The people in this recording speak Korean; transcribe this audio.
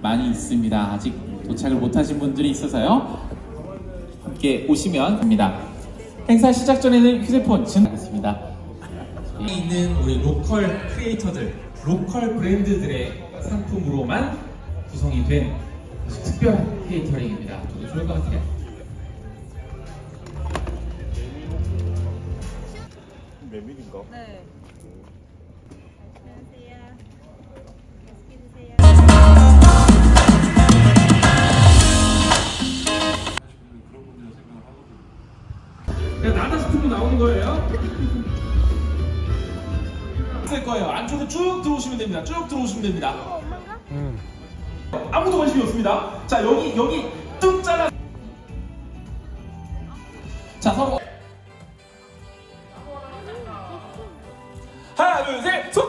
많이 있습니다. 아직 도착을 못하신 분들이 있어서요. 함께 오시면 됩니다. 행사 시작 전에는 휴대폰 증하겠습니다. 있는 우리 local creator들, local 브랜드들의 상품으로만 구성이 된 아주 특별한 케이터링입니다. 저도 좋을 것 같아요. 메밀인가? 네. 그냥 나다 싶으면 나오는 거예요. 쓸 거예요. 안쪽으로 쭉 들어오시면 됩니다. 쭉 들어오시면 됩니다. 아무도 관심이 없습니다. 자 여기 여기 뚝 잘라. 자 서로 하나 둘셋 손.